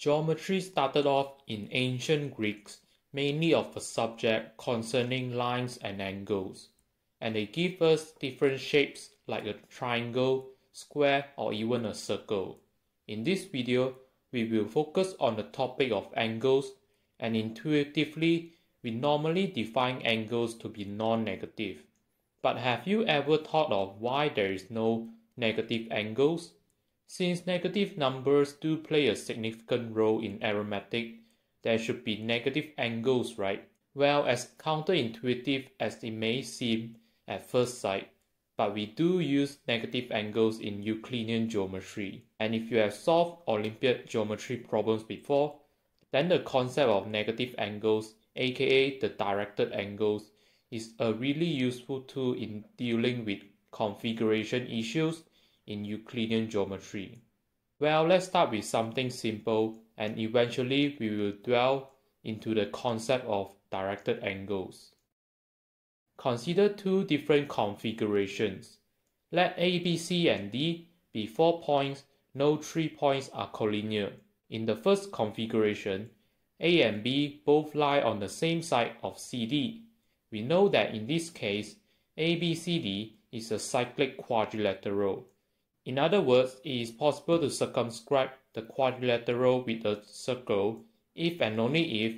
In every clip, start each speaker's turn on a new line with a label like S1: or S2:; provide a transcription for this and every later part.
S1: Geometry started off in ancient Greeks mainly of a subject concerning lines and angles, and they give us different shapes like a triangle, square, or even a circle. In this video, we will focus on the topic of angles, and intuitively, we normally define angles to be non-negative. But have you ever thought of why there is no negative angles? Since negative numbers do play a significant role in arithmetic, there should be negative angles, right? Well, as counterintuitive as it may seem at first sight, but we do use negative angles in Euclidean geometry. And if you have solved Olympiad geometry problems before, then the concept of negative angles, aka the directed angles, is a really useful tool in dealing with configuration issues in Euclidean geometry? Well, let's start with something simple and eventually we will dwell into the concept of directed angles. Consider two different configurations. Let A, B, C, and D be four points, no three points are collinear. In the first configuration, A and B both lie on the same side of CD. We know that in this case, ABCD is a cyclic quadrilateral. In other words, it is possible to circumscribe the quadrilateral with a circle if and only if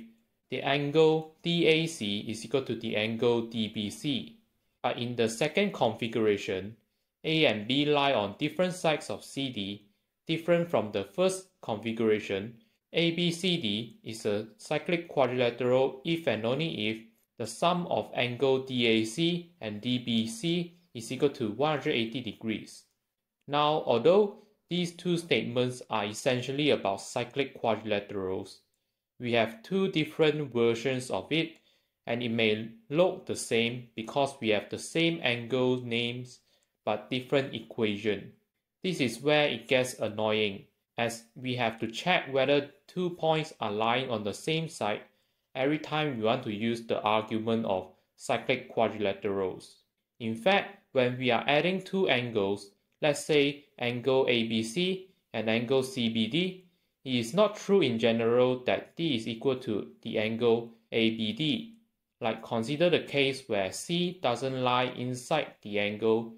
S1: the angle DAC is equal to the angle DBC. But in the second configuration, A and B lie on different sides of CD, different from the first configuration. ABCD is a cyclic quadrilateral if and only if the sum of angle DAC and DBC is equal to 180 degrees. Now, although these two statements are essentially about cyclic quadrilaterals, we have two different versions of it and it may look the same because we have the same angle names but different equation. This is where it gets annoying as we have to check whether two points are lying on the same side every time we want to use the argument of cyclic quadrilaterals. In fact, when we are adding two angles, let's say angle ABC and angle CBD, it is not true in general that D is equal to the angle ABD. Like consider the case where C doesn't lie inside the angle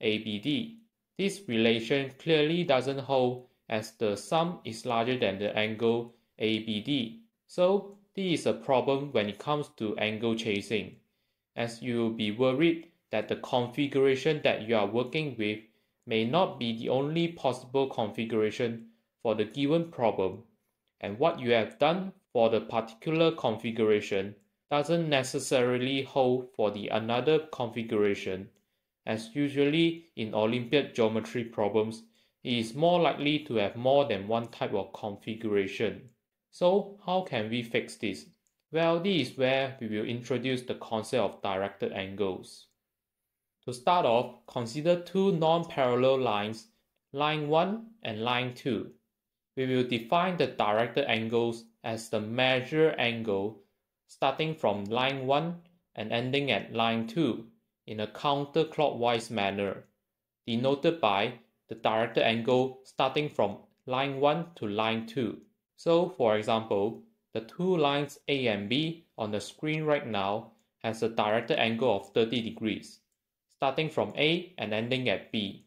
S1: ABD. This relation clearly doesn't hold as the sum is larger than the angle ABD. So this is a problem when it comes to angle chasing, as you'll be worried that the configuration that you are working with may not be the only possible configuration for the given problem, and what you have done for the particular configuration doesn't necessarily hold for the another configuration, as usually in Olympiad geometry problems, it is more likely to have more than one type of configuration. So how can we fix this? Well, this is where we will introduce the concept of directed angles. To start off, consider two non-parallel lines, line 1 and line 2. We will define the directed angles as the measure angle starting from line 1 and ending at line 2 in a counterclockwise manner, denoted by the directed angle starting from line 1 to line 2. So, for example, the two lines A and B on the screen right now has a directed angle of 30 degrees starting from A and ending at B.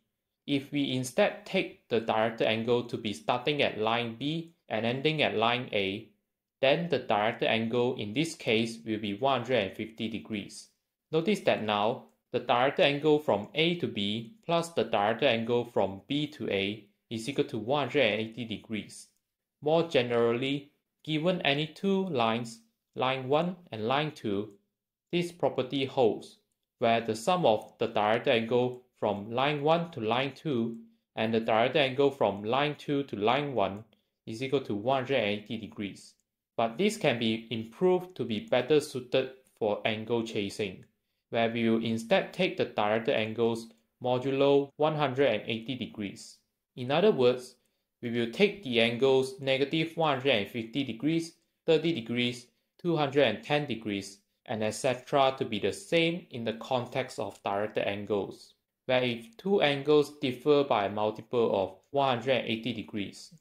S1: If we instead take the directed angle to be starting at line B and ending at line A, then the directed angle in this case will be 150 degrees. Notice that now the directed angle from A to B plus the directed angle from B to A is equal to 180 degrees. More generally, given any two lines, line 1 and line 2, this property holds where the sum of the directed angle from line 1 to line 2 and the directed angle from line 2 to line 1 is equal to 180 degrees. But this can be improved to be better suited for angle chasing, where we will instead take the directed angles modulo 180 degrees. In other words, we will take the angles negative 150 degrees, 30 degrees, 210 degrees, and etc. to be the same in the context of directed angles, where if two angles differ by a multiple of 180 degrees.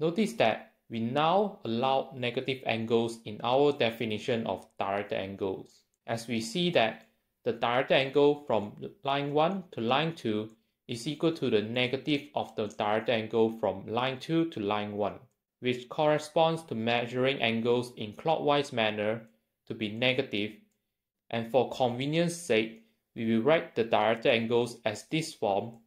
S1: Notice that we now allow negative angles in our definition of directed angles, as we see that the directed angle from line 1 to line 2 is equal to the negative of the directed angle from line 2 to line 1, which corresponds to measuring angles in clockwise manner to be negative, and for convenience sake, we will write the direct angles as this form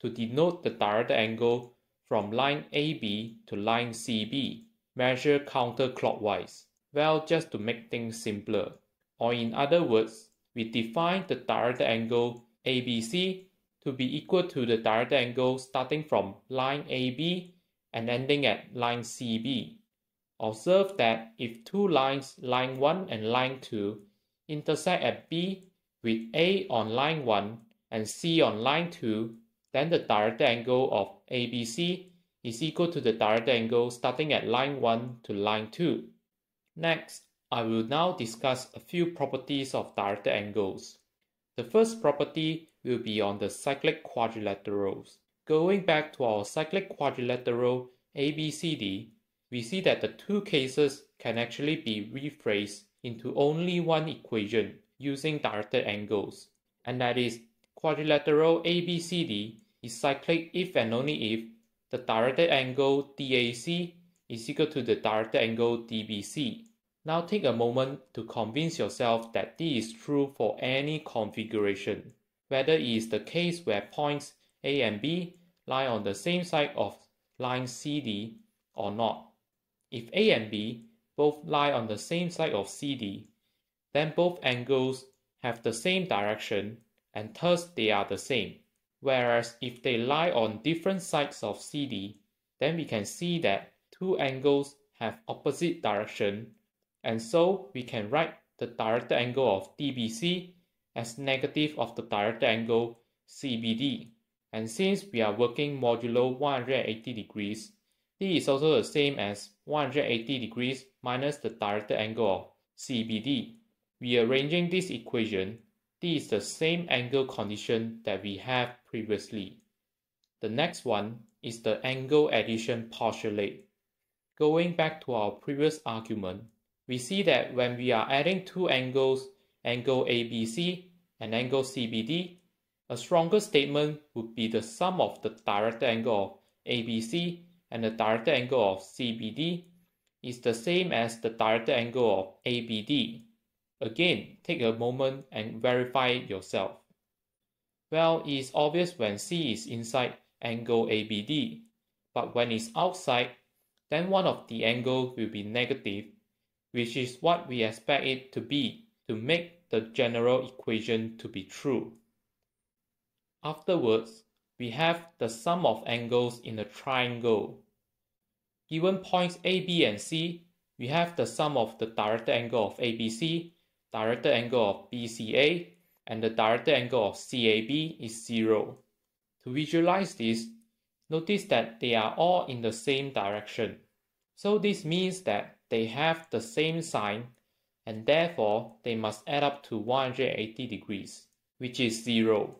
S1: to denote the direct angle from line AB to line CB, measured counterclockwise. Well, just to make things simpler. Or in other words, we define the direct angle ABC to be equal to the direct angle starting from line AB and ending at line CB. Observe that if two lines, line 1 and line 2, intersect at B with A on line 1 and C on line 2, then the direct angle of ABC is equal to the direct angle starting at line 1 to line 2. Next, I will now discuss a few properties of direct angles. The first property will be on the cyclic quadrilaterals. Going back to our cyclic quadrilateral ABCD, we see that the two cases can actually be rephrased into only one equation using directed angles, and that is quadrilateral ABCD is cyclic if and only if the directed angle DAC is equal to the directed angle DBC. Now take a moment to convince yourself that this is true for any configuration, whether it is the case where points A and B lie on the same side of line CD or not. If A and B both lie on the same side of CD, then both angles have the same direction and thus they are the same. Whereas if they lie on different sides of CD, then we can see that two angles have opposite direction and so we can write the direct angle of DBC as negative of the direct angle CBD. And since we are working modulo 180 degrees, this is also the same as 180 degrees minus the direct angle of CBD. Rearranging this equation, this is the same angle condition that we have previously. The next one is the angle addition postulate. Going back to our previous argument, we see that when we are adding two angles, angle ABC and angle CBD, a stronger statement would be the sum of the direct angle of ABC and the direct angle of CBD is the same as the direct angle of ABD. Again, take a moment and verify it yourself. Well, it is obvious when C is inside angle ABD, but when it's outside, then one of the angles will be negative, which is what we expect it to be to make the general equation to be true. Afterwards, we have the sum of angles in a triangle. Given points A, B, and C, we have the sum of the direct angle of ABC directed angle of BCA and the directed angle of CAB is 0. To visualize this, notice that they are all in the same direction. So this means that they have the same sign and therefore they must add up to 180 degrees, which is 0.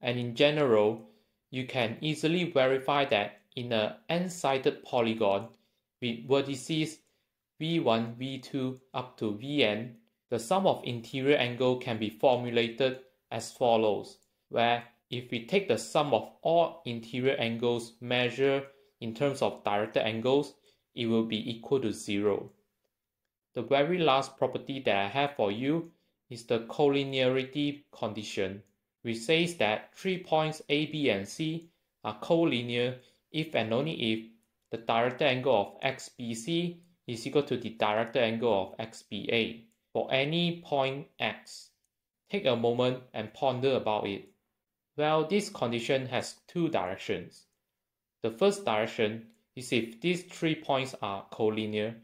S1: And in general, you can easily verify that in a n-sided polygon with vertices v1, v2 up to vn, the sum of interior angle can be formulated as follows, where if we take the sum of all interior angles measured in terms of directed angles, it will be equal to 0. The very last property that I have for you is the collinearity condition, which says that three points A, B, and C are collinear if and only if the directed angle of XBC is equal to the directed angle of XBA for any point x. Take a moment and ponder about it. Well, this condition has two directions. The first direction is if these three points are collinear,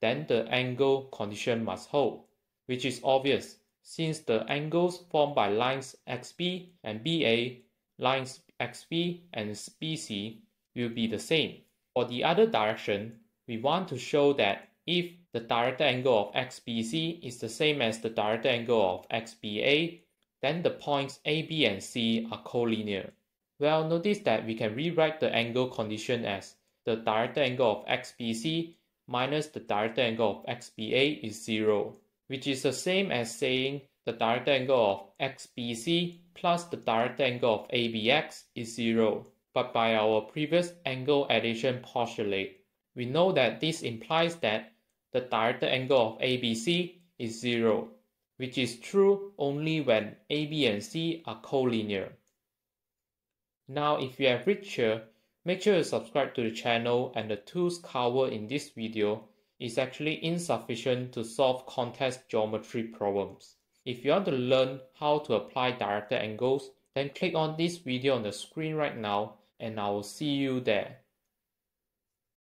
S1: then the angle condition must hold, which is obvious since the angles formed by lines XB and BA, lines XB and BC will be the same. For the other direction, we want to show that if the direct angle of XBC is the same as the direct angle of XBA, then the points A, B, and C are collinear. Well, notice that we can rewrite the angle condition as the direct angle of XBC minus the directed angle of XBA is 0, which is the same as saying the direct angle of XBC plus the direct angle of ABX is 0. But by our previous angle addition postulate, we know that this implies that the direct angle of ABC is 0, which is true only when AB and C are collinear. Now if you have reached here, make sure to subscribe to the channel and the tools covered in this video is actually insufficient to solve contest geometry problems. If you want to learn how to apply directed angles, then click on this video on the screen right now and I will see you there.